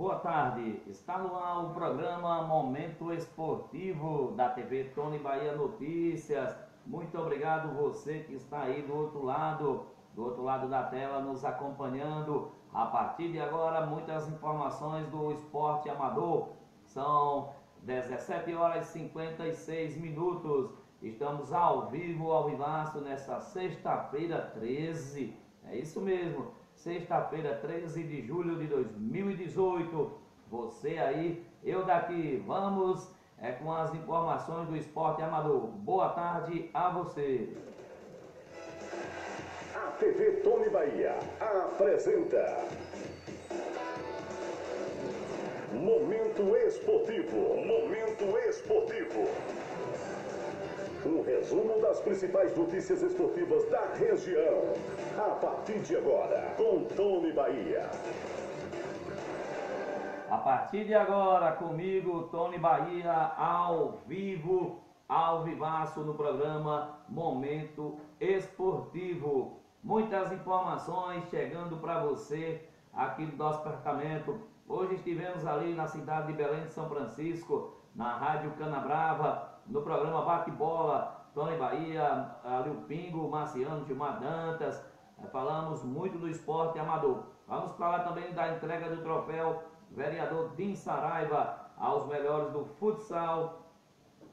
Boa tarde, está no ar o programa Momento Esportivo da TV Tony Bahia Notícias. Muito obrigado você que está aí do outro lado, do outro lado da tela nos acompanhando. A partir de agora, muitas informações do esporte amador. São 17 horas e 56 minutos. Estamos ao vivo, ao vivaço, nessa sexta-feira 13. É isso mesmo, sexta-feira 13 de julho de 2018. Você aí, eu daqui. Vamos é, com as informações do esporte amador. Boa tarde a você. A TV Tony Bahia apresenta. Momento Esportivo. Momento Esportivo. Um resumo das principais notícias esportivas da região. A partir de agora, com Tony Bahia. A partir de agora, comigo, Tony Bahia, ao vivo, ao vivaço no programa Momento Esportivo. Muitas informações chegando para você aqui do nosso departamento. Hoje estivemos ali na cidade de Belém de São Francisco, na Rádio Canabrava, no programa Bate Bola, Tony Bahia, ali o Pingo, Marciano, Gilmar Dantas. Falamos muito do esporte amador. Vamos falar também da entrega do troféu vereador Din Saraiva aos melhores do futsal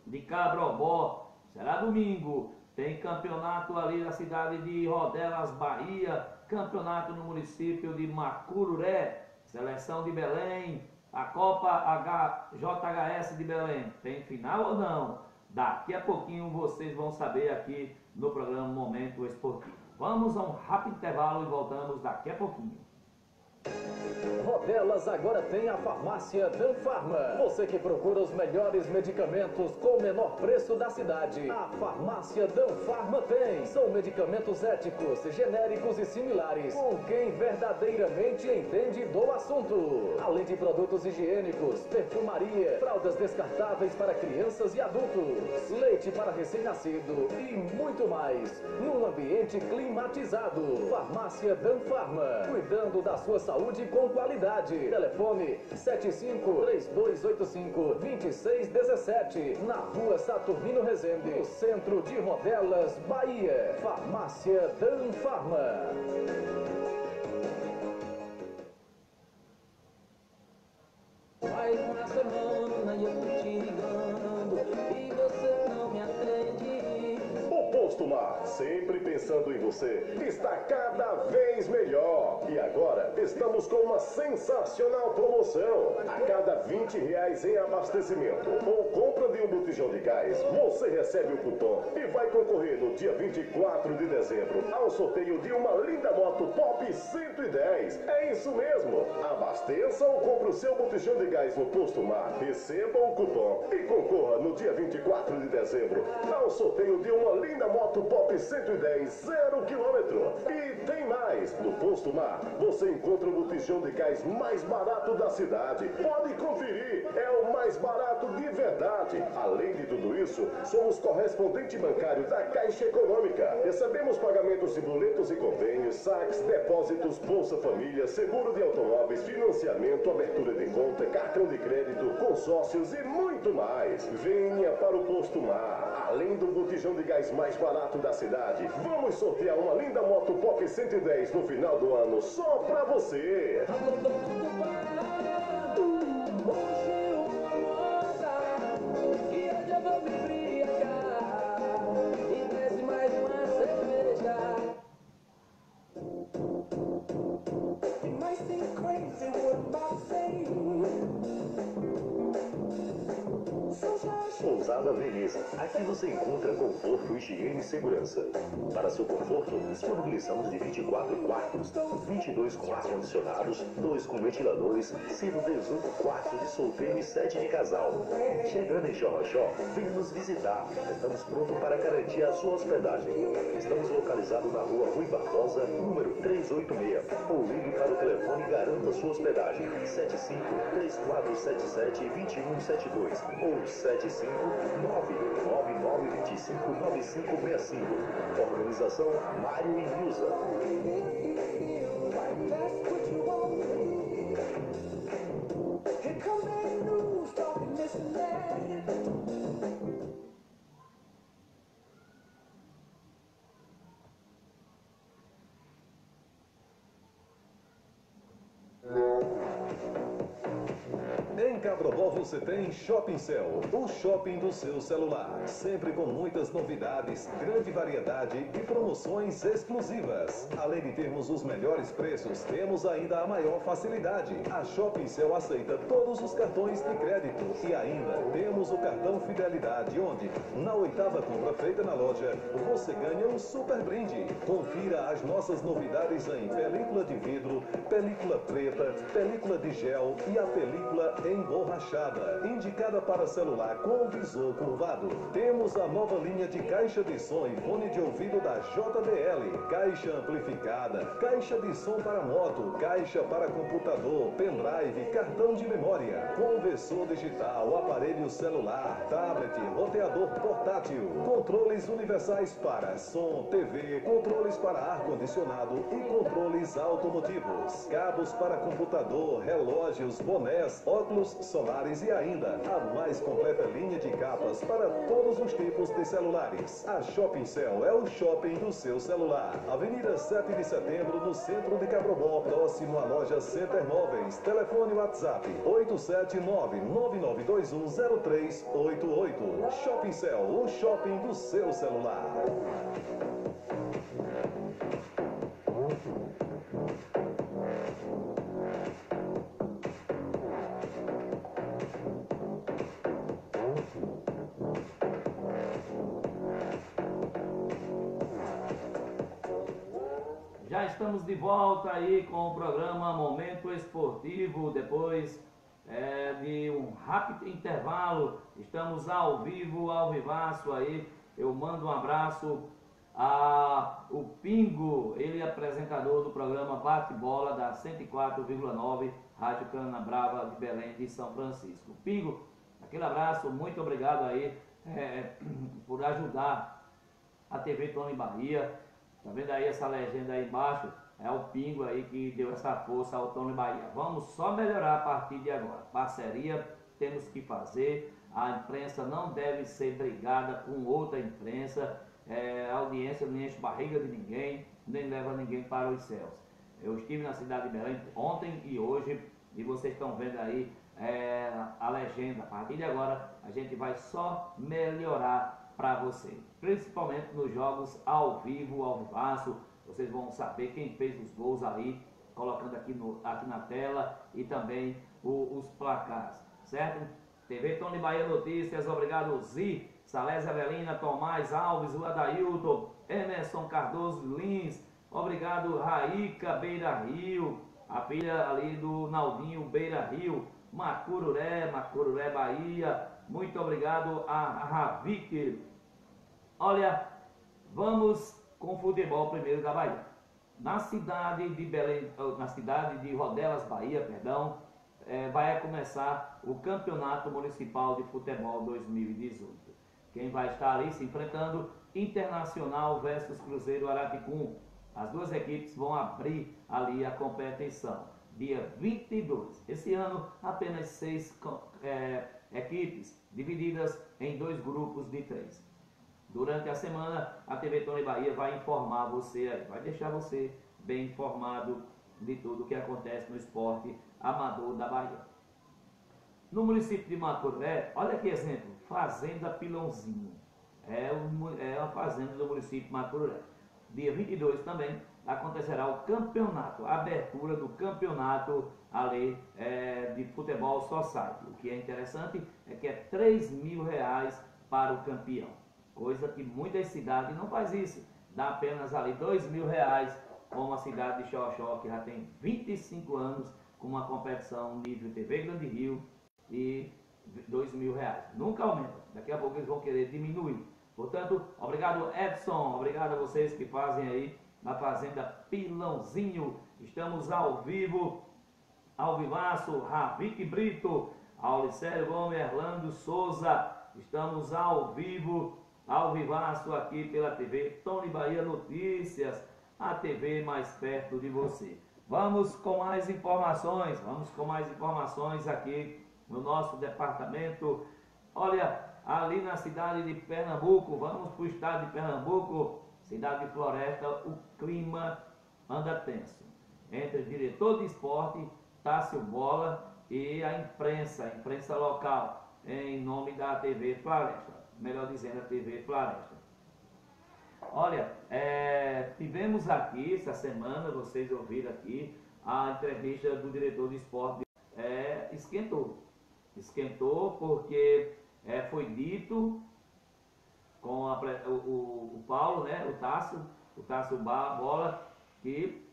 de Cabrobó. Será domingo. Tem campeonato ali na cidade de Rodelas, Bahia. Campeonato no município de Macururé. Seleção de Belém. A Copa HJHS de Belém. Tem final ou não? Daqui a pouquinho vocês vão saber aqui no programa Momento Esportivo. Vamos a um rápido intervalo e voltamos daqui a pouquinho. Rodelas agora tem a farmácia Danfarma. Você que procura os melhores medicamentos com o menor preço da cidade. A farmácia Danfarma tem. São medicamentos éticos, genéricos e similares. Com quem verdadeiramente entende do assunto. Além de produtos higiênicos, perfumaria, fraldas descartáveis para crianças e adultos, leite para recém-nascido e muito mais. Num ambiente climatizado. Farmácia Danfarma. Cuidando da sua saúde com qualidade. Telefone 75-3285-2617. Na rua Saturnino Rezende, no centro de Rodelas, Bahia. Farmácia Dan Farma. Sempre pensando em você, está cada vez melhor. E agora estamos com uma sensacional promoção. A cada 20 reais em abastecimento ou compra de um botijão de gás, você recebe o cupom e vai concorrer no dia 24 de dezembro ao sorteio de uma linda moto Pop 110. É isso mesmo. Abasteça ou compre o seu botijão de gás no Posto Mar, receba o cupom e concorra no dia 24 de dezembro ao sorteio de uma linda moto Pop 110 zero quilômetro. E tem mais. No Posto Mar, você encontra o botijão de gás mais barato da cidade. Pode conferir, é o mais barato de verdade. Além de tudo isso, somos correspondente bancário da Caixa Econômica. Recebemos pagamentos de boletos e convênios, saques, depósitos, Bolsa Família, seguro de automóveis, financiamento, abertura de conta, cartão de crédito, consórcios e muito mais. Venha para o Posto Mar. Além do botijão de gás mais barato da cidade, vamos sortear uma linda moto Pop 110 no final do ano só pra você. Hoje uma Aqui você encontra conforto, higiene e segurança. Para seu conforto, disponibilizamos de 24 quartos, 22 com ar-condicionados, 2 com ventiladores, sendo 18 quartos de solteiro e 7 de casal. Chegando em Xorroxó, venha nos visitar. Estamos prontos para garantir a sua hospedagem. Estamos localizados na rua Rui Barbosa, número 386. Ou ligue para o telefone e garanta sua hospedagem. 75 3477 2172 ou 75 99925 9565. Organização Mário e Nilza. Shopping Cell, o shopping do seu celular. Sempre com muitas novidades, grande variedade e promoções exclusivas. Além de termos os melhores preços, temos ainda a maior facilidade. A Shopping Cell aceita todos os cartões de crédito. E ainda temos o cartão Fidelidade, onde, na oitava compra feita na loja, você ganha um super brinde. Confira as nossas novidades em película de vidro, película preta, película de gel e a película emborrachada, indicada para celular com visor curvado. Temos a nova linha de caixa de som e fone de ouvido da JBL, caixa amplificada, caixa de som para moto, caixa para computador, pendrive, cartão de memória, conversor digital, aparelho celular, tablet, roteador portátil, controles universais para som, TV, controles para ar-condicionado e controles automotivos, cabos para computador, relógios, bonés, óculos solares e ainda a mais completa linha de capas para todos os tipos de celulares. A Shopping Cell é o shopping do seu celular. Avenida 7 de Setembro, no centro de Cabrobó, próximo à loja Center Móveis. Telefone WhatsApp 879-9921-0388. Shopping Cell, o shopping do seu celular. Já estamos de volta aí com o programa Momento Esportivo, depois é, de um rápido intervalo, estamos ao vivo, ao vivaço aí, eu mando um abraço a o Pingo, ele é apresentador do programa Bate Bola da 104,9 Rádio Cana Brava de Belém de São Francisco. Pingo, aquele abraço, muito obrigado aí é, por ajudar a TV Tony Bahia. Tá vendo aí essa legenda aí embaixo? É o Pingo aí que deu essa força ao Tony Bahia. Vamos só melhorar a partir de agora. Parceria temos que fazer. A imprensa não deve ser brigada com outra imprensa. É, a audiência não enche barriga de ninguém, nem leva ninguém para os céus. Eu estive na cidade de Belém ontem e hoje, e vocês estão vendo aí é, a legenda. A partir de agora, a gente vai só melhorar para você. Principalmente nos jogos ao vivo, ao vivaço. Vocês vão saber quem fez os gols aí, colocando aqui, no, aqui na tela e também o, os placares, certo? TV Tony Bahia Notícias, obrigado Zi, Salés Evelina, Tomás Alves, o Adailton, Emerson Cardoso Lins, obrigado Raíca Beira Rio, a filha ali do Naldinho Beira Rio, Macururé, Macururé Bahia, muito obrigado a Ravik. Olha, vamos com futebol primeiro da Bahia. Na cidade de Belém, na cidade de Rodelas, Bahia, perdão, é, vai começar o Campeonato Municipal de Futebol 2018. Quem vai estar ali se enfrentando Internacional versus Cruzeiro Araticum. As duas equipes vão abrir ali a competição, dia 22. Esse ano, apenas seis é, equipes, divididas em dois grupos de três. Durante a semana, a TV Tony Bahia vai informar você vai deixar você bem informado de tudo o que acontece no esporte amador da Bahia. No município de Maturé, olha que exemplo, Fazenda Pilãozinho. É, é a fazenda do município de Maturé. Dia 22 também acontecerá o campeonato, a abertura do campeonato ali é, de futebol society. O que é interessante é que é 3 mil reais para o campeão. Coisa que muitas cidades não faz isso. Dá apenas ali 2 mil reais, como a cidade de Xoxó, que já tem 25 anos com uma competição nível TV Grande Rio e 2 mil reais. Nunca aumenta. Daqui a pouco eles vão querer diminuir. Portanto, obrigado Edson, obrigado a vocês que fazem aí na Fazenda Pilãozinho. Estamos ao vivo, ao vivaço, Ravik Brito, Aulicério Gomes, Erlando Souza. Estamos ao vivo, ao vivaço aqui pela TV Tony Bahia Notícias, a TV mais perto de você. Vamos com mais informações, vamos com mais informações aqui no nosso departamento. Olha, ali na cidade de Pernambuco, vamos para o estado de Pernambuco, cidade de Floresta, o clima anda tenso. Entre o diretor de esporte, Tássio Bola, e a imprensa, a imprensa local, em nome da TV Floresta, melhor dizendo, a TV Floresta. Olha, é, tivemos aqui essa semana, vocês ouviram aqui, a entrevista do diretor de esporte. É, esquentou. Esquentou porque é, foi dito com a, o, o, o, Paulo, né, o Tássio, o Tássio Bola, que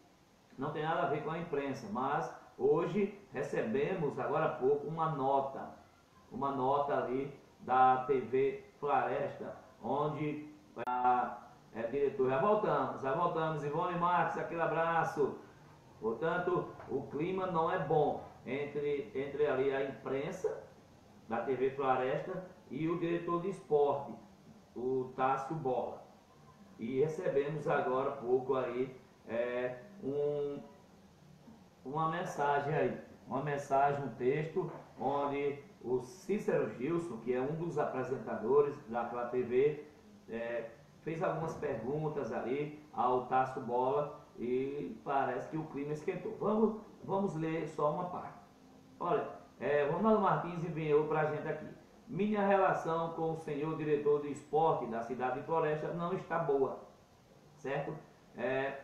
não tem nada a ver com a imprensa, mas hoje recebemos, agora há pouco, uma nota, uma nota ali da TV Floresta, onde a é, diretor, já voltamos, já voltamos, Ivone Marques, aquele abraço. Portanto, o clima não é bom entre, entre ali a imprensa da TV Floresta e o diretor de esporte, o Tássio Bola. E recebemos agora há pouco aí é, um, uma mensagem aí, uma mensagem, um texto, onde o Cícero Gilson, que é um dos apresentadores daquela TV, é, fez algumas perguntas ali ao Tasso Bola e parece que o clima esquentou. Vamos, vamos ler só uma parte. Olha, é, Ronaldo Martins enviou para a gente aqui. Minha relação com o senhor diretor de esporte da cidade de Floresta não está boa, certo? É,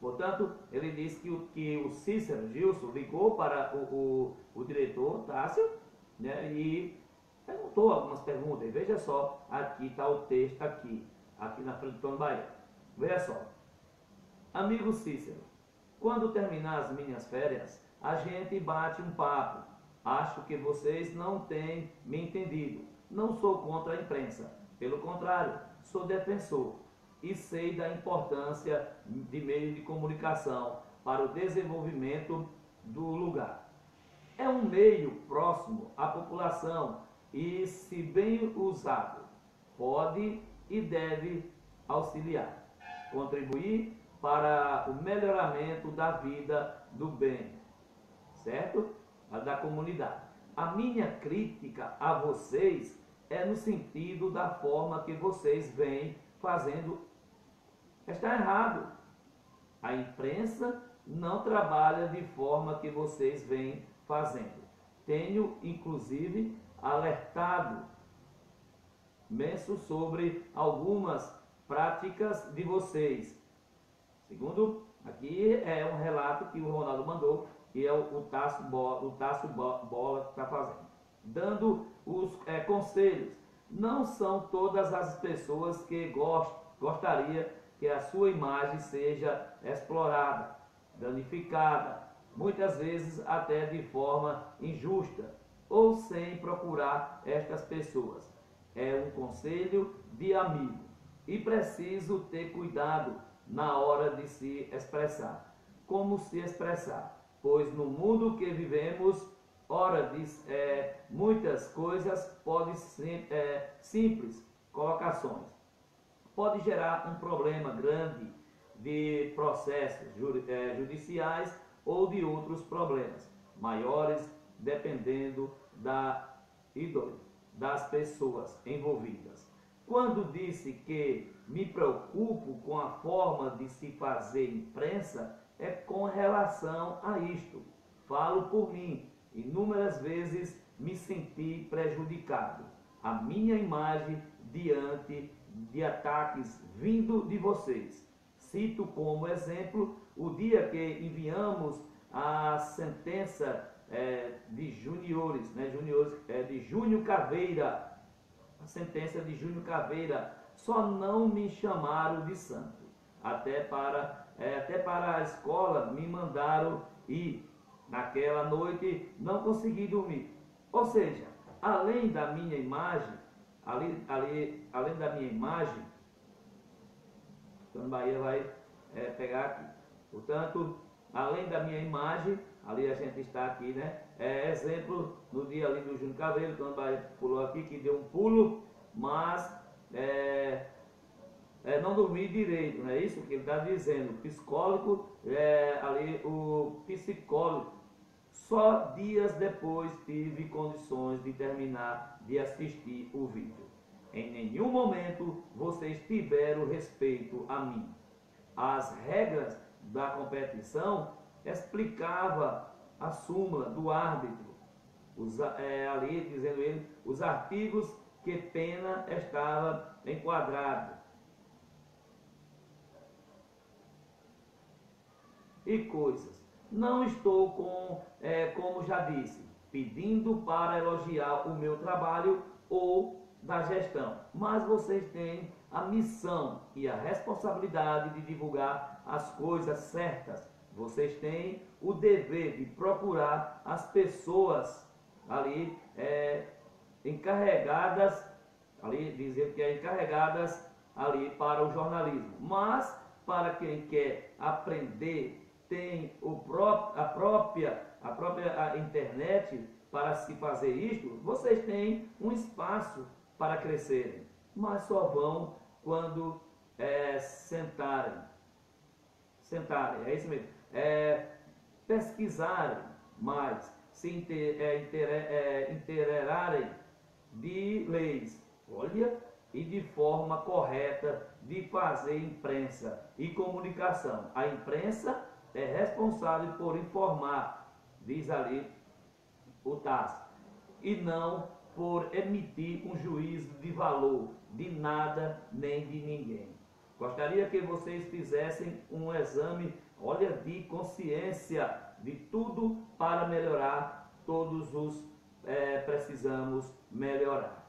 portanto, ele disse que o, que o Cícero Gilson ligou para o, o, o diretor Tássio né, e perguntou algumas perguntas. Veja só, aqui está o texto aqui, aqui na frente do Tom Bahia. Veja só. Amigo Cícero, quando terminar as minhas férias, a gente bate um papo. Acho que vocês não têm me entendido. Não sou contra a imprensa. Pelo contrário, sou defensor e sei da importância de meios de comunicação para o desenvolvimento do lugar. É um meio próximo à população e, se bem usado, pode e deve auxiliar, contribuir para o melhoramento da vida do bem, certo? Da comunidade. A minha crítica a vocês é no sentido da forma que vocês vêm fazendo. Está errado. A imprensa não trabalha de forma que vocês vêm fazendo. Tenho, inclusive, alertado menso sobre algumas práticas de vocês. Segundo, aqui é um relato que o Ronaldo mandou, que é o, o Tasso Bola, o Tasso Bola está fazendo. Dando os é, conselhos. Não são todas as pessoas que gost, gostaria que a sua imagem seja explorada, danificada, muitas vezes até de forma injusta ou sem procurar estas pessoas. É um conselho de amigo e preciso ter cuidado na hora de se expressar. Como se expressar? Pois no mundo que vivemos, ora de é, muitas coisas podem ser é, simples colocações. Pode gerar um problema grande de processos é, judiciais ou de outros problemas maiores, dependendo da ídole das pessoas envolvidas. Quando disse que me preocupo com a forma de se fazer imprensa, é com relação a isto. Falo por mim, inúmeras vezes me senti prejudicado. A minha imagem diante de ataques vindo de vocês. Cito como exemplo o dia que enviamos a sentença é, de juniores, né, juniores é, de Júnior Caveira, a sentença de Júnior Caveira, só não me chamaram de santo. Até para, é, até para a escola me mandaram ir. Naquela noite não consegui dormir. Ou seja, além da minha imagem, ali, além da minha imagem, então Bahia vai é, pegar aqui. Portanto, além da minha imagem, ali a gente está aqui, né? É exemplo no dia ali do Júnior Caveiro, quando pulou aqui, que deu um pulo, mas é, é, não dormi direito, não é isso que ele está dizendo. Psicólogo, é, ali o psicólogo, só dias depois tive condições de terminar de assistir o vídeo. Em nenhum momento vocês tiveram respeito a mim. As regras da competição explicava a súmula do árbitro, os, é, ali dizendo ele, os artigos que pena estava enquadrado. E coisas. Não estou com, é, como já disse, pedindo para elogiar o meu trabalho ou da gestão, mas vocês têm a missão e a responsabilidade de divulgar as coisas certas. Vocês têm o dever de procurar as pessoas ali é, encarregadas, ali dizer que é encarregadas ali para o jornalismo. Mas para quem quer aprender, tem o pró a própria a própria internet para se fazer isto, vocês têm um espaço para crescerem, mas só vão quando é, sentarem. Sentarem, é isso mesmo. É, pesquisarem mais, se inter, é, inter, é, interarem de leis. Olha, e de forma correta de fazer imprensa e comunicação. A imprensa é responsável por informar, diz ali o TAS, e não por emitir um juízo de valor de nada nem de ninguém. Gostaria que vocês fizessem um exame, olha, de consciência de tudo para melhorar. Todos os é, precisamos melhorar.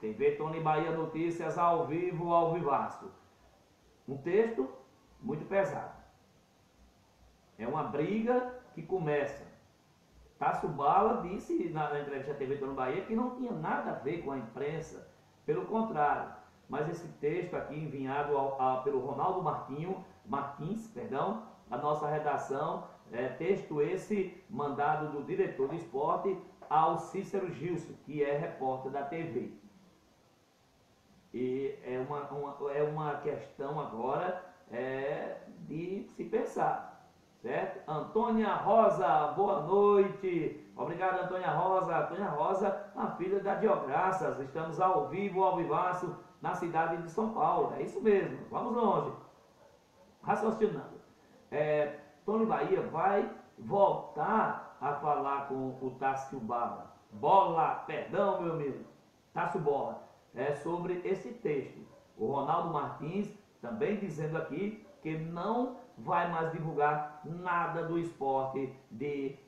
TV Tony Bahia Notícias ao vivo, ao vivaço. Um texto muito pesado. É uma briga que começa Tasso Bala disse na, entrevista à TV Torno Bahia que não tinha nada a ver com a imprensa, pelo contrário. Mas esse texto aqui enviado ao, pelo Ronaldo Martinho, Martins, perdão, a nossa redação, é, texto esse mandado do diretor de esporte ao Cícero Gilson, que é repórter da TV. E é uma, uma é uma questão agora é, de se pensar certo? Antônia Rosa, boa noite. Obrigado, Antônia Rosa. Antônia Rosa, a filha da Diograças. Estamos ao vivo, ao vivaço, na cidade de São Paulo. É isso mesmo, vamos longe. Raciocinando. É, Tony Bahia vai voltar a falar com o Tássio Bala. Bola, perdão, meu amigo. Tássio Bola. É sobre esse texto. O Ronaldo Martins também dizendo aqui que não vai mais divulgar nada do esporte de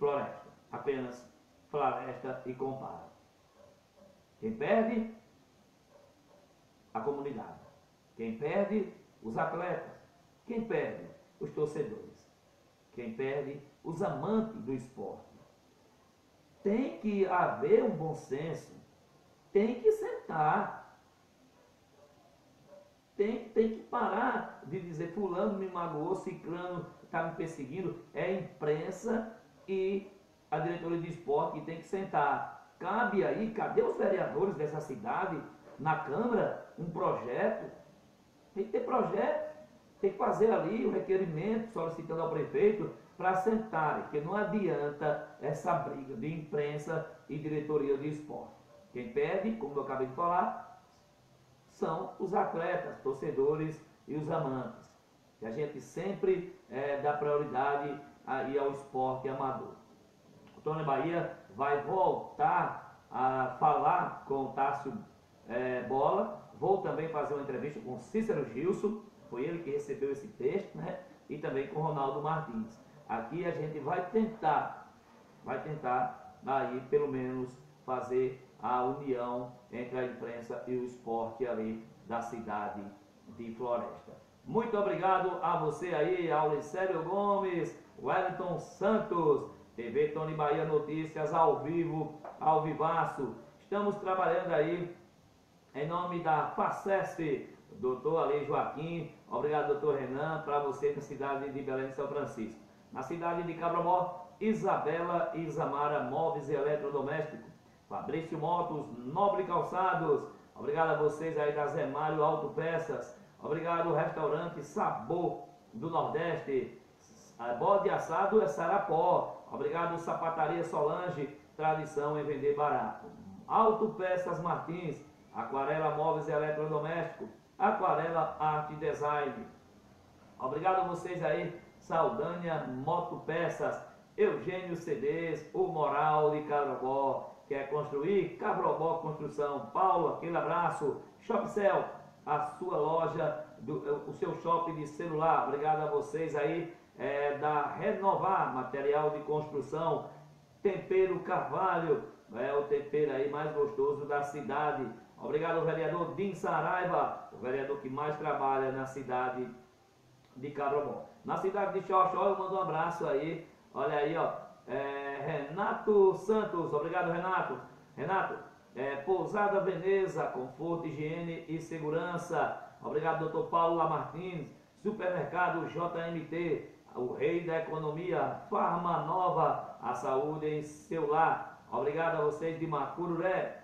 floresta, apenas floresta e compara. Quem perde? A comunidade. Quem perde? Os atletas. Quem perde? Os torcedores. Quem perde? Os amantes do esporte. Tem que haver um bom senso. Tem que sentar tem, tem que parar de dizer fulano me magoou, ciclano está me perseguindo. É imprensa e a diretoria de esporte que tem que sentar. Cabe aí, cadê os vereadores dessa cidade na Câmara? Um projeto? Tem que ter projeto, tem que fazer ali o requerimento solicitando ao prefeito para sentarem, porque não adianta essa briga de imprensa e diretoria de esporte. Quem pede, como eu acabei de falar, são os atletas, torcedores e os amantes. E a gente sempre é, dá prioridade aí ao esporte amador. Tony Bahia vai voltar a falar com o Tássio é, Bola. Vou também fazer uma entrevista com Cícero Gilson, foi ele que recebeu esse texto, né? E também com Ronaldo Martins. Aqui a gente vai tentar, vai tentar aí pelo menos fazer a união entre a imprensa e o esporte ali da cidade de Floresta. Muito obrigado a você aí, Aulicélio Gomes, Wellington Santos, TV Tony Bahia Notícias ao vivo, ao vivaço. Estamos trabalhando aí em nome da FACESP, doutor Ale Joaquim, obrigado doutor Renan, para você na cidade de Belém de São Francisco. Na cidade de Cabromó, Isabela Isamara Móveis e Eletrodomésticos. Fabrício Motos, Nobre Calçados. Obrigado a vocês aí da Zé Mário Autopeças. Obrigado Restaurante Sabor do Nordeste. Bode assado é Sarapó. Obrigado Sapataria Solange, tradição em vender barato. Autopeças Martins, Aquarela Móveis e Eletrodoméstico, Aquarela Arte Design. Obrigado a vocês aí, Saudânia Motopeças, Eugênio CDs, o Moral de Cabrobó, quer construir? Cabrobó Construção. Paulo, aquele abraço. Shopcell, a sua loja, do, o seu shopping de celular. Obrigado a vocês aí é, da Renovar, material de construção. Tempero Carvalho, é o tempero aí mais gostoso da cidade. Obrigado vereador Din Saraiva, o vereador que mais trabalha na cidade de Cabrobó. Na cidade de Xoxó, eu mando um abraço aí. Olha aí, ó. É, Renato Santos, obrigado Renato. Renato, é, Pousada Veneza, conforto, higiene e segurança. Obrigado, doutor Paulo Lamartins. Supermercado JMT, o rei da economia. Farma Nova, a saúde em seu lar. Obrigado a vocês de Macururé.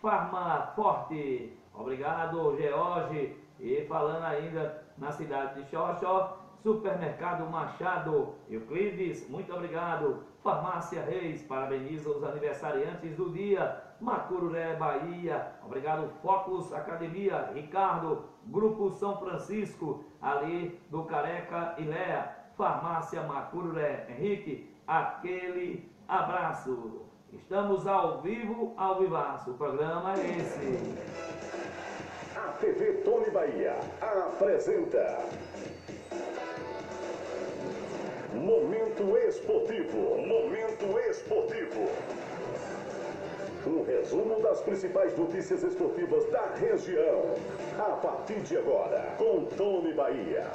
Farma Forte. Obrigado, George. E falando ainda na cidade de Xoxó, Supermercado Machado, Euclides, muito obrigado. Farmácia Reis, parabeniza os aniversariantes do dia. Macururé, Bahia, obrigado. Focus Academia, Ricardo, Grupo São Francisco, ali do Careca e Léa. Farmácia Macururé, Henrique, aquele abraço. Estamos ao vivo, ao vivaço. O programa é esse. A TV Tony Bahia apresenta Momento Esportivo. Momento Esportivo. Um resumo das principais notícias esportivas da região. A partir de agora, com Tony Bahia.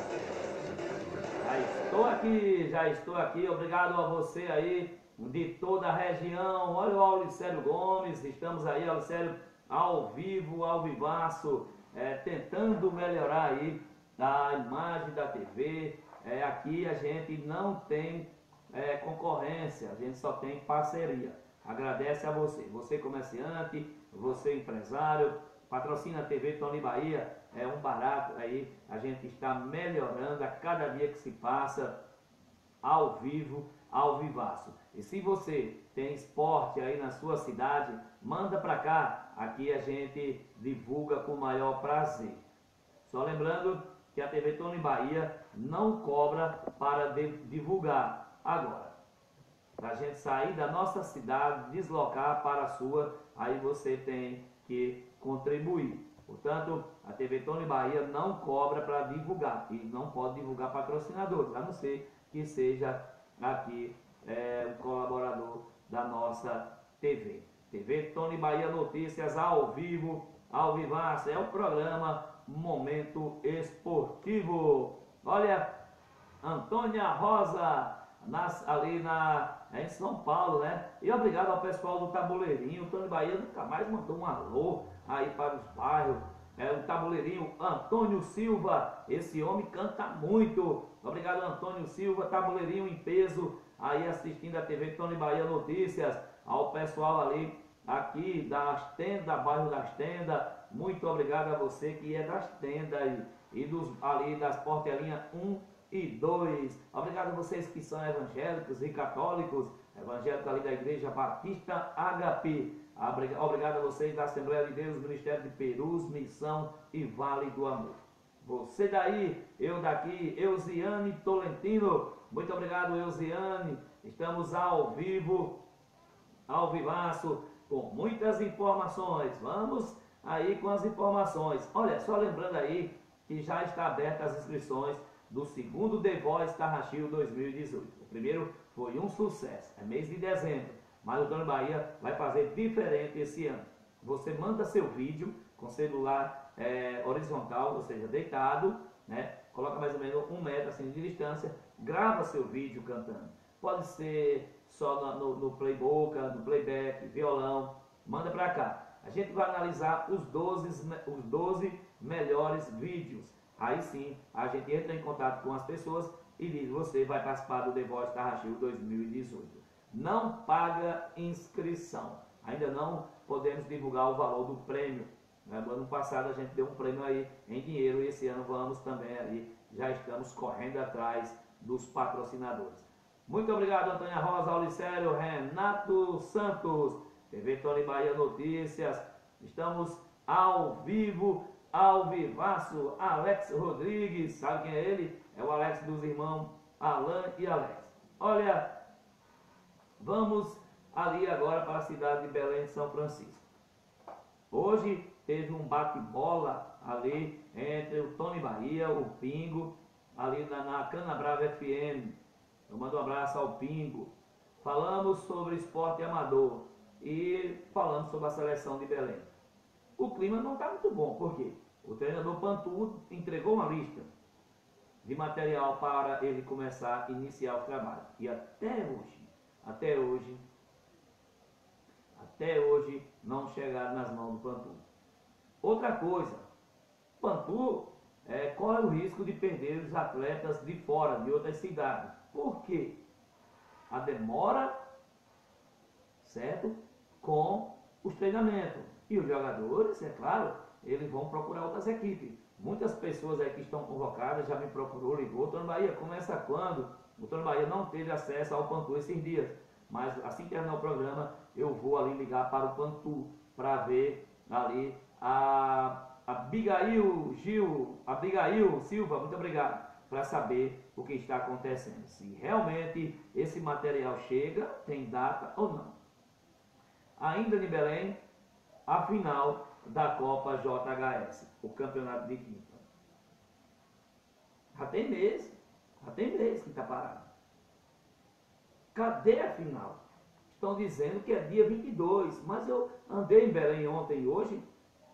Já estou aqui, já estou aqui. Obrigado a você aí de toda a região. Olha o Aulicélio Gomes, estamos aí, Aulicélio, ao vivo, ao vivaço, é, tentando melhorar aí a imagem da TV. É, aqui a gente não tem é, concorrência, a gente só tem parceria. Agradece a você, você comerciante, você empresário, patrocina a TV Tony Bahia, é um barato aí, a gente está melhorando a cada dia que se passa, ao vivo, ao vivaço. E se você tem esporte aí na sua cidade, manda para cá, aqui a gente divulga com o maior prazer. Só lembrando que a TV Tony Bahia não cobra para divulgar. Agora, para a gente sair da nossa cidade, deslocar para a sua, aí você tem que contribuir. Portanto, a TV Tony Bahia não cobra para divulgar e não pode divulgar patrocinadores, a não ser que seja aqui é, um colaborador da nossa TV. TV Tony Bahia Notícias ao vivo, ao vivaço, é o programa Momento Esportivo. Olha, Antônia Rosa, nas, ali na, é em São Paulo, né? E obrigado ao pessoal do Tabuleirinho. O Tony Bahia nunca mais mandou um alô aí para os bairros. É o Tabuleirinho Antônio Silva. Esse homem canta muito. Obrigado, Antônio Silva. Tabuleirinho em peso. Aí assistindo a TV Tony Bahia Notícias. Ao pessoal ali, aqui das tendas, bairro das tendas. Muito obrigado a você que é das tendas e, e dos, ali das portelinhas 1 e 2. Obrigado a vocês que são evangélicos e católicos, evangélicos ali da Igreja Batista HP. Obrigado a vocês da Assembleia de Deus, Ministério de Perus, Missão e Vale do Amor. Você daí, eu daqui, Eusiane Tolentino. Muito obrigado, Eusiane. Estamos ao vivo, ao vivaço, com muitas informações. Vamos aí com as informações. Olha, só lembrando aí que já está aberta as inscrições do segundo The Voice Tarrachio 2018. O primeiro foi um sucesso, é mês de dezembro, mas o Dono Bahia vai fazer diferente esse ano. Você manda seu vídeo com celular é, horizontal, ou seja, deitado, né? coloca mais ou menos um metro assim de distância, grava seu vídeo cantando. Pode ser só no, no, no playbook, no playback, violão, manda para cá. A gente vai analisar os 12, os 12 melhores vídeos Aí sim, a gente entra em contato com as pessoas e diz: você vai participar do The Voice Tarrachil 2018. Não paga inscrição. Ainda não podemos divulgar o valor do prêmio. No ano passado a gente deu um prêmio aí em dinheiro e esse ano vamos também ali, já estamos correndo atrás dos patrocinadores. Muito obrigado, Antônia Rosa, Aulicério, Renato Santos, TV Tony Bahia Notícias. Estamos ao vivo ao vivaço, Alex Rodrigues, sabe quem é ele? É o Alex dos irmãos Alan e Alex. Olha, Vamos ali agora para a cidade de Belém de São Francisco. Hoje teve um bate-bola ali entre o Tony Bahia, o Pingo, ali na, na Cana Brava FM. Eu mando um abraço ao Pingo. Falamos sobre esporte amador e falamos sobre a seleção de Belém. O clima não está muito bom, por quê? O treinador Pantu entregou uma lista de material para ele começar a iniciar o trabalho. E até hoje, até hoje, até hoje não chegaram nas mãos do Pantu. Outra coisa, Pantu é, corre o risco de perder os atletas de fora, de outras cidades. Por quê? A demora, certo? Com os treinamentos. E os jogadores, é claro, eles vão procurar outras equipes. Muitas pessoas aí que estão convocadas já me procurou, ligou. Tony Bahia, começa quando? O Tony Bahia não teve acesso ao Pantu esses dias. Mas assim que terminar o programa, eu vou ali ligar para o Pantu para ver ali a Abigail Gil, Abigail Silva, muito obrigado, para saber o que está acontecendo. Se realmente esse material chega, tem data ou não. Ainda em Belém, a final da Copa JHS, o campeonato de quinta. Já tem mês, tem mês que está parado. Cadê a final? Estão dizendo que é dia 22, mas eu andei em Belém ontem e hoje,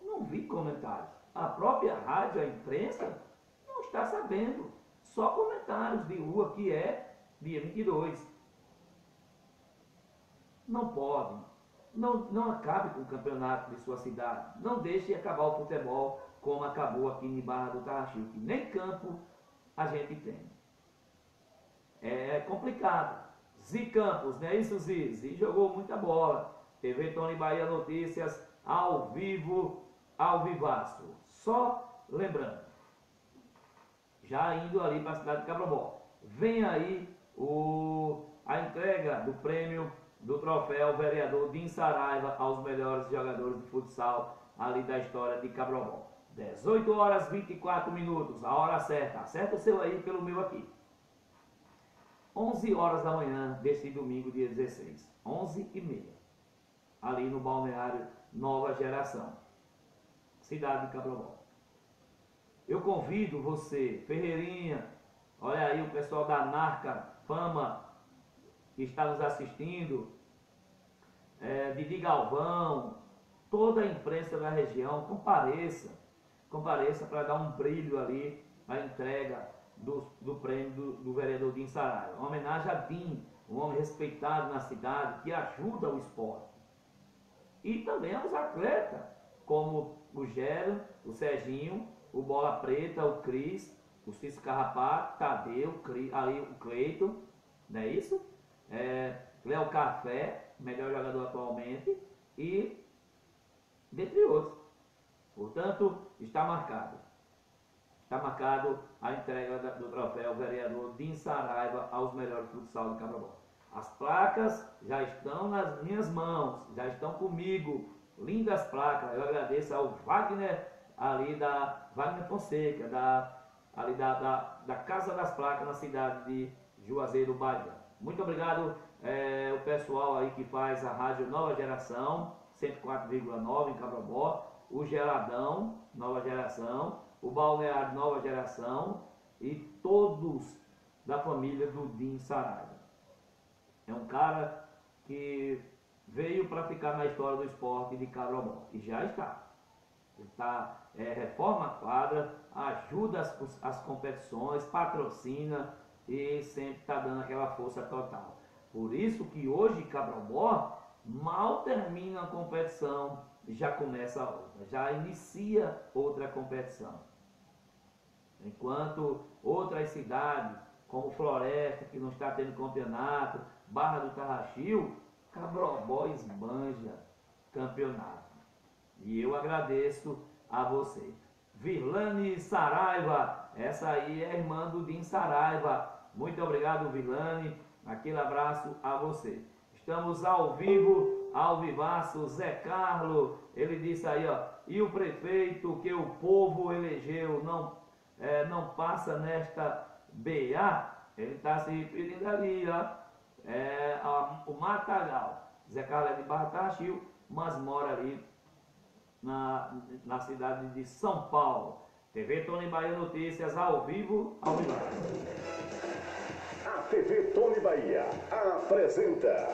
não vi comentários. A própria rádio, a imprensa, não está sabendo. Só comentários de rua que é dia 22. Não podem não, não acabe com o campeonato de sua cidade. Não deixe acabar o futebol como acabou aqui em Barra do Tarraxil, que nem campo a gente tem. É complicado. Zi Campos, não é isso, Zi? Zi jogou muita bola. TV Tony Bahia Notícias, ao vivo, ao vivaço. Só lembrando, já indo ali para a cidade de Cabrobó, vem aí o, a entrega do prêmio do troféu vereador Din Saraiva aos melhores jogadores de futsal ali da história de Cabrobó. 18 horas 24 minutos, a hora certa. Acerta o seu aí pelo meu aqui. 11 horas da manhã deste domingo, dia 16. 11 e meia. Ali no balneário Nova Geração. Cidade de Cabrobó. Eu convido você, Ferreirinha, olha aí o pessoal da Narca Fama que está nos assistindo, é, Didi Galvão, toda a imprensa da região, compareça, compareça para dar um brilho ali na entrega do, do prêmio do, do vereador Din Saraiva. Uma homenagem a Din, um homem respeitado na cidade, que ajuda o esporte. E também aos atletas, como o Gero, o Serginho, o Bola Preta, o Cris, o Cício Carrapato, Tadeu, ali o Cleito, não é isso? é, Léo Café, melhor jogador atualmente, e dentre outros. Portanto, está marcado. Está marcado a entrega do troféu vereador Din Saraiva aos melhores futsal de Cabrobó. As placas já estão nas minhas mãos, já estão comigo. Lindas placas. Eu agradeço ao Wagner, ali da Wagner Fonseca, da, ali da, da, da Casa das Placas na cidade de Juazeiro, Bahia. Muito obrigado é, o pessoal aí que faz a rádio Nova Geração, 104,9 em Cabrobó, o Geradão, Nova Geração, o Balneário Nova Geração e todos da família do Din Saraiva. É um cara que veio para ficar na história do esporte de Cabrobó e já está. Ele tá, é, reforma a quadra, ajuda as, as competições, patrocina, e sempre está dando aquela força total. Por isso que hoje Cabrobó mal termina a competição, já começa outra, já inicia outra competição. Enquanto outras cidades, como Floresta, que não está tendo campeonato, Barra do Tarraxil, Cabrobó esbanja campeonato. E eu agradeço a você. Virlane Saraiva, essa aí é irmã do Din Saraiva, muito obrigado, Vilane. Aquele abraço a você. Estamos ao vivo, ao vivaço. Zé Carlos, ele disse aí, ó. E o prefeito que o povo elegeu não, é, não passa nesta BA? Ele está se referindo ali, ó. é a- o Matagal. Zé Carlos é de Barra mas mora ali na, na cidade de São Paulo. TV Tony Bahia Notícias ao vivo, ao vivo. A TV Tony Bahia apresenta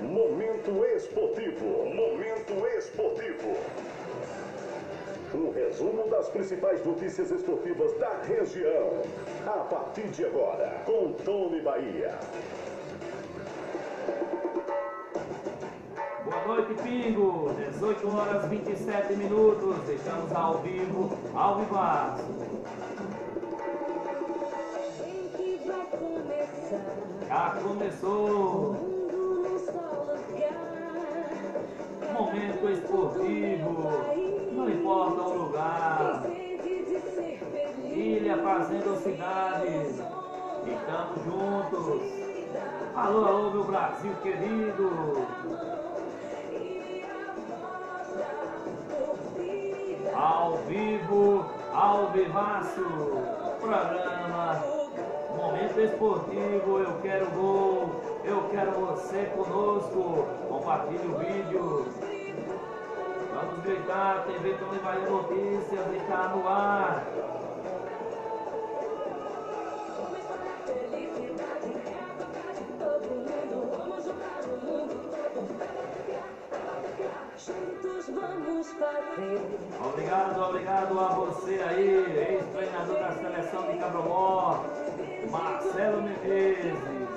Momento Esportivo. Momento Esportivo. Um resumo das principais notícias esportivas da região. A partir de agora, com Tony Bahia. Boa noite, Pingo. 18 horas 27 minutos. Estamos ao vivo, ao vivaço. Já começou. Momento esportivo. Não importa o lugar. Ilha, fazenda ou cidade. Estamos juntos. Alô, alô, meu Brasil querido. Ao vivo, ao vivaço. Programa Momento Esportivo. Eu quero gol. Eu quero você conosco. Compartilhe o vídeo. Vamos gritar. TV Tony Bahia Notícias está no ar. Obrigado, obrigado a você aí, ex-treinador da seleção de Cabromó, Marcelo Menezes.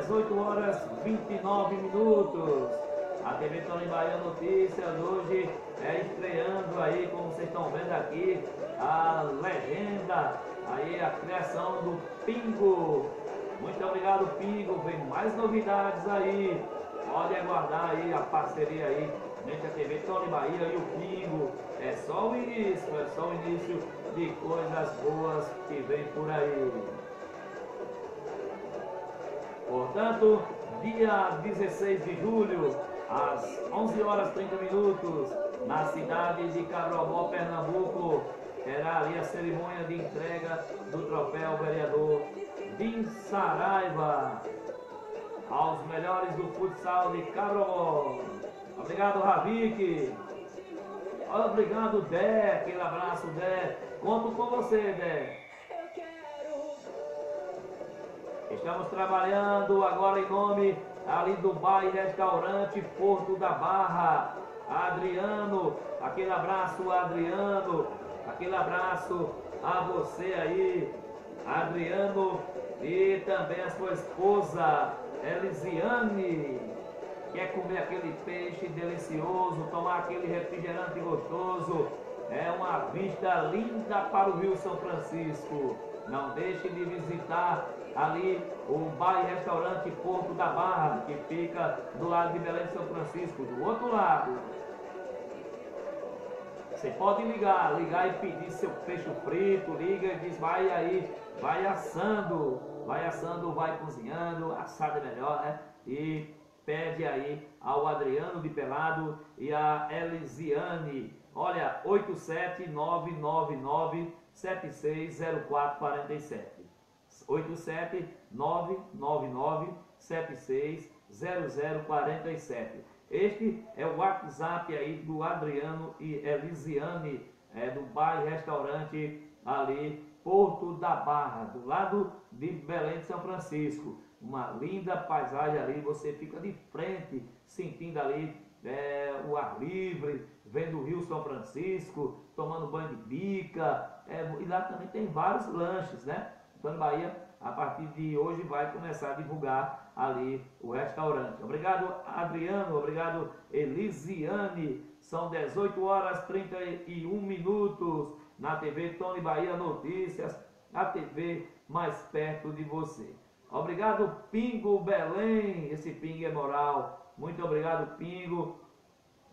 18 horas 29 minutos. A TV Tony Bahia Notícias hoje é estreando aí, como vocês estão vendo aqui, a legenda, aí a criação do Pingo. Muito obrigado, Pingo. Vem mais novidades aí. Pode aguardar aí a parceria aí entre a TV Tony Bahia e o Pingo. É só o início, é só o início de coisas boas que vem por aí. Portanto, dia 16 de julho, às 11 horas 30 minutos, na cidade de Cabrobó, Pernambuco, terá ali a cerimônia de entrega do troféu vereador Vim Saraiva aos melhores do futsal de Cabrobó. Obrigado, Ravik. Obrigado, Dé. Aquele abraço, Dé. Conto com você, Dé. Estamos trabalhando agora em nome ali do Bar e Restaurante Porto da Barra. Adriano, aquele abraço, Adriano. Aquele abraço a você aí, Adriano. E também a sua esposa, Elisiane. Quer comer aquele peixe delicioso, tomar aquele refrigerante gostoso. É uma vista linda para o Rio São Francisco. Não deixe de visitar ali o bar e restaurante Porto da Barra, que fica do lado de Belém São Francisco, do outro lado. Você pode ligar, ligar e pedir seu peixe frito, liga e diz, vai aí, vai assando, vai assando, vai cozinhando, assado é melhor, né? E pede aí ao Adriano de Pelado e a Elisiane, olha, 87999 760447. 87999 760047. Este é o WhatsApp aí do Adriano e Elisiane, é, do bar e restaurante ali, Porto da Barra, do lado de Belém de São Francisco. Uma linda paisagem ali, você fica de frente, sentindo ali é, o ar livre, vendo o Rio São Francisco, tomando banho de bica. é, e lá também tem vários lanches, né? Antônio Bahia, a partir de hoje, vai começar a divulgar ali o restaurante. Obrigado, Adriano. Obrigado, Elisiane. São 18 horas 31 minutos na TV Tony Bahia Notícias, a TV mais perto de você. Obrigado, Pingo Belém. Esse Pingo é moral. Muito obrigado, Pingo.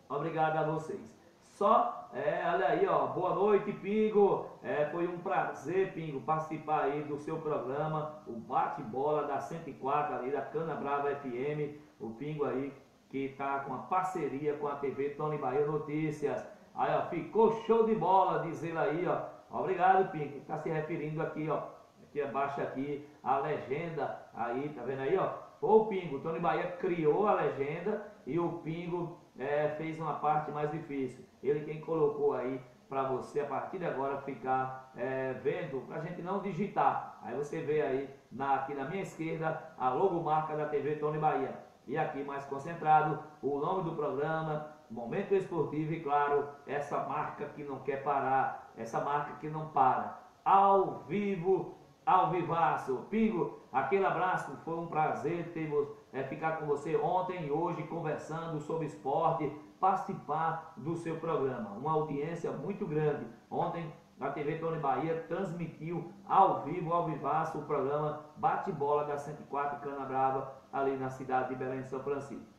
Obrigado a vocês. Só, é, olha aí, ó, boa noite, Pingo. É, foi um prazer, Pingo, participar aí do seu programa, o bate-bola da 104 ali da Cana Brava FM. O Pingo aí que tá com a parceria com a TV Tony Bahia Notícias. Aí, ó, ficou show de bola, diz ele aí, ó. Obrigado, Pingo. Está se referindo aqui, ó. Aqui abaixo aqui, a legenda aí, tá vendo aí, ó? Foi o Pingo. Tony Bahia criou a legenda e o Pingo é, fez uma parte mais difícil. Ele quem colocou aí para você a partir de agora ficar é, vendo, para a gente não digitar. Aí você vê aí na, aqui na minha esquerda a logomarca da TV Tony Bahia. E aqui mais concentrado, o nome do programa, Momento Esportivo e claro, essa marca que não quer parar, essa marca que não para. Ao vivo, ao vivaço. Pingo, aquele abraço, foi um prazer ter, é, ficar com você ontem e hoje conversando sobre esporte, participar do seu programa. Uma audiência muito grande. Ontem a TV Tony Bahia transmitiu ao vivo, ao vivaço, o programa Bate-Bola da 104 Cana Brava, ali na cidade de Belém de São Francisco.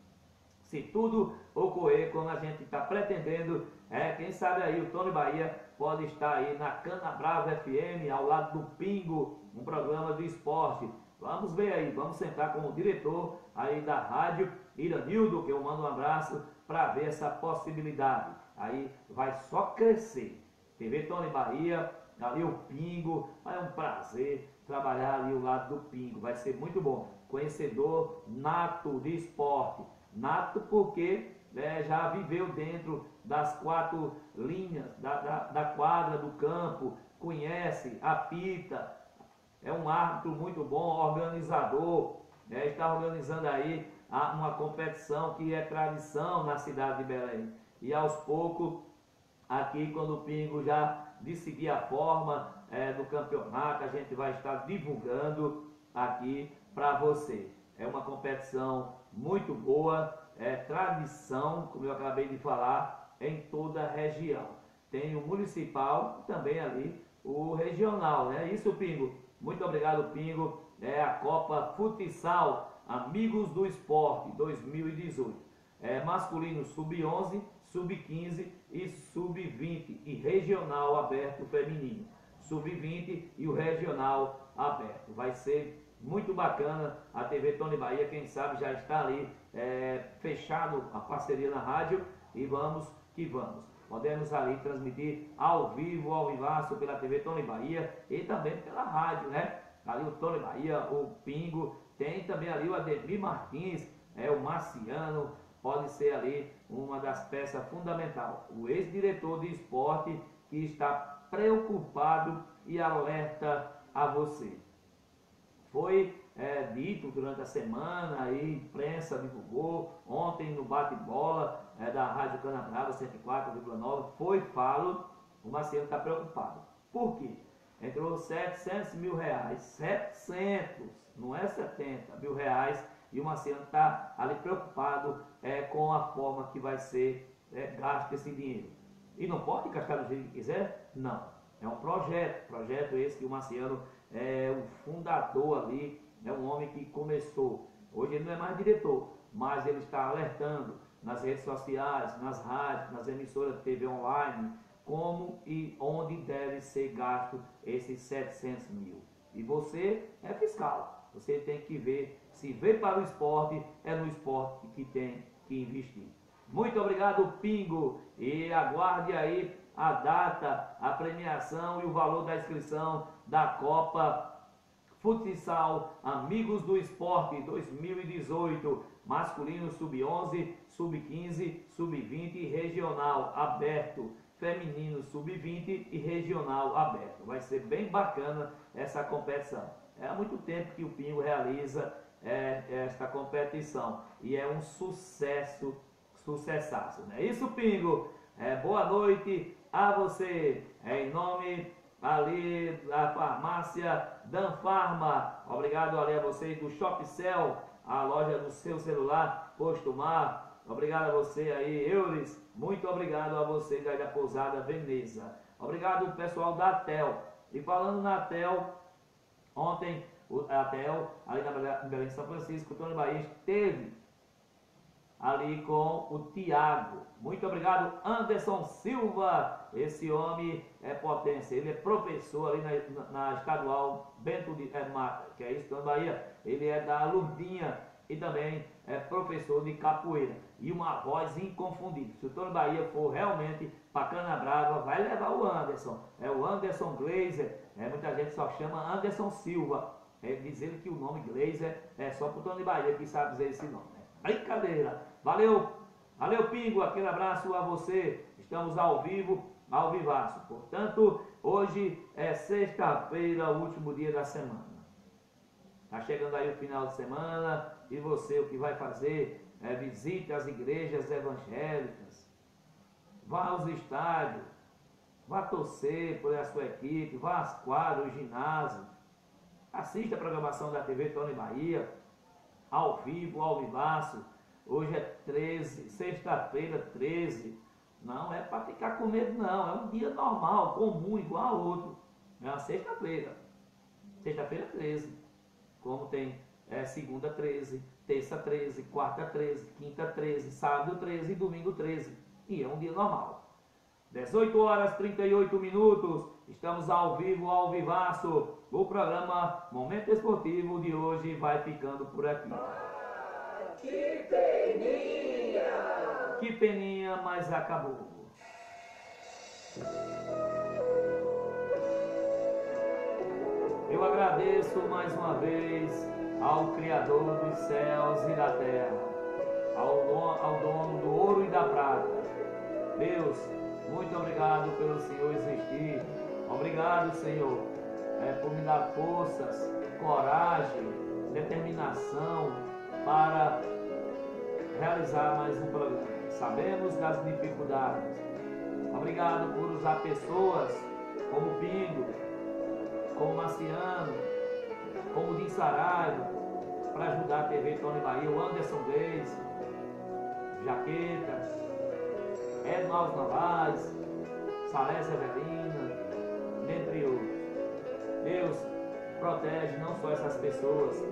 Se tudo ocorrer como a gente está pretendendo, é, quem sabe aí o Tony Bahia pode estar aí na Cana Brava FM, ao lado do Pingo, um programa de esporte. Vamos ver aí, vamos sentar com o diretor aí da rádio, Iranildo, que eu mando um abraço, para ver essa possibilidade. Aí vai só crescer. TV Tony Bahia, ali o Pingo, é um prazer trabalhar ali ao lado do Pingo, vai ser muito bom. Conhecedor nato de esporte, nato porque né, já viveu dentro das quatro linhas da, da, da quadra do campo, conhece, apita, é um árbitro muito bom, organizador, né, está organizando aí uma competição que é tradição na cidade de Belém. E aos poucos Aqui, quando o Pingo já decidir a forma é, do campeonato, a gente vai estar divulgando aqui para você. É uma competição muito boa, é tradição, como eu acabei de falar, em toda a região. Tem o municipal e também ali o regional, né? Isso, Pingo. Muito obrigado, Pingo. É a Copa Futsal Amigos do Esporte 2018. É masculino sub-11 sub-15 e sub-20 e regional aberto feminino. Sub-20 e o regional aberto. Vai ser muito bacana a TV Tony Bahia, quem sabe já está ali é, fechado a parceria na rádio e vamos que vamos. Podemos ali transmitir ao vivo, ao vivaço pela TV Tony Bahia e também pela rádio, né? Ali o Tony Bahia, o Pingo, tem também ali o Ademir Martins, é o Marciano, pode ser ali uma das peças fundamentais. O ex-diretor de esporte que está preocupado e alerta a você. Foi é, dito durante a semana, a imprensa divulgou, ontem no bate-bola é, da Rádio Canabrava 104,9, foi falo, o Marcelo está preocupado. Por quê? Entrou 700 mil reais, 700, não é 70 mil reais e o Marciano está ali preocupado é, com a forma que vai ser é, gasto esse dinheiro. E não pode gastar do jeito que quiser? Não. É um projeto, projeto esse que o Marciano é o fundador ali, é um homem que começou. Hoje ele não é mais diretor, mas ele está alertando nas redes sociais, nas rádios, nas emissoras de TV online, como e onde deve ser gasto esses 700 mil. E você é fiscal, você tem que ver se veio para o esporte, é no esporte que tem que investir. Muito obrigado, Pingo. E aguarde aí a data, a premiação e o valor da inscrição da Copa Futsal Amigos do Esporte 2018, masculino sub-11, sub-15, sub-20 e regional aberto, feminino sub-20 e regional aberto. Vai ser bem bacana essa competição. É há muito tempo que o Pingo realiza é, esta competição. E é um sucesso, sucessaço. Não é isso, Pingo? É, boa noite a você. É, em nome ali da farmácia Danfarma. Obrigado ali a vocês do Shopcell, a loja do seu celular, Posto Mar. Obrigado a você aí, Euris. Muito obrigado a vocês aí da Pousada Veneza. Obrigado pessoal da TEL. E falando na TEL, ontem a TEL, ali na Belém São Francisco, Tony Bahia esteve ali com o Tiago. Muito obrigado, Anderson Silva. Esse homem é potência. Ele é professor ali na, na, estadual Bento de é, que é isso, na Bahia. Ele é da Lundinha e também é professor de capoeira. E uma voz inconfundível. Se o Tony Bahia for realmente para Cana Brava, vai levar o Anderson. É o Anderson Glazer. É, muita gente só chama Anderson Silva. É, dizendo que o nome Glazer é só para o Tony Bahia que sabe dizer esse nome. Brincadeira. Valeu, valeu Pingo, aquele abraço a você. Estamos ao vivo, ao vivaço. Portanto, hoje é sexta-feira, último dia da semana. Está chegando aí o final de semana e você o que vai fazer é visite as igrejas evangélicas, vá aos estádios, vá torcer por a sua equipe, vá às quadras, ginásio, assista a programação da TV Tony Bahia, ao vivo, ao vivaço. Hoje é 13, sexta-feira 13. Não é para ficar com medo, não. É um dia normal, comum, igual a outro. É uma sexta-feira. Sexta-feira 13. Como tem é, segunda 13, terça 13, quarta 13, quinta 13, sábado 13 e domingo 13. E é um dia normal. 18 horas 38 minutos. Estamos ao vivo, ao vivaço. O programa Momento Esportivo de hoje vai ficando por aqui. Que peninha! Que peninha, mas acabou. Eu agradeço mais uma vez ao Criador dos céus e da terra, ao, ao dono do ouro e da prata. Deus, muito obrigado pelo Senhor existir. Obrigado, Senhor, é, por me dar forças, coragem, determinação para realizar mais um programa. Sabemos das dificuldades. Obrigado por usar pessoas como Pingo, como Marciano, como Din Saraiva, para ajudar a TV Tony Bahia, o Anderson Reis, Jaqueta, Edno Alves Novaes, Salé Severina, dentre outros. Deus protege não só essas pessoas,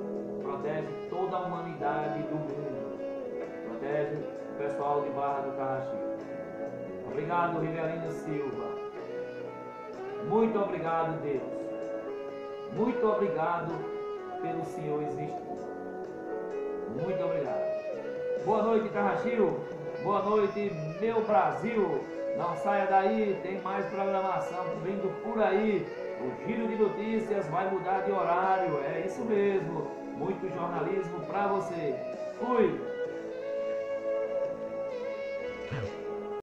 protege toda a humanidade do mundo, protege o pessoal de Barra do Carrasquinho. Obrigado, Rivelina Silva. Muito obrigado, Deus. Muito obrigado pelo Senhor existir. Muito obrigado. Boa noite, Carrachil. Boa noite, meu Brasil. Não saia daí, tem mais programação vindo por aí. O giro de notícias vai mudar de horário, é isso mesmo. Muito jornalismo para você. Fui.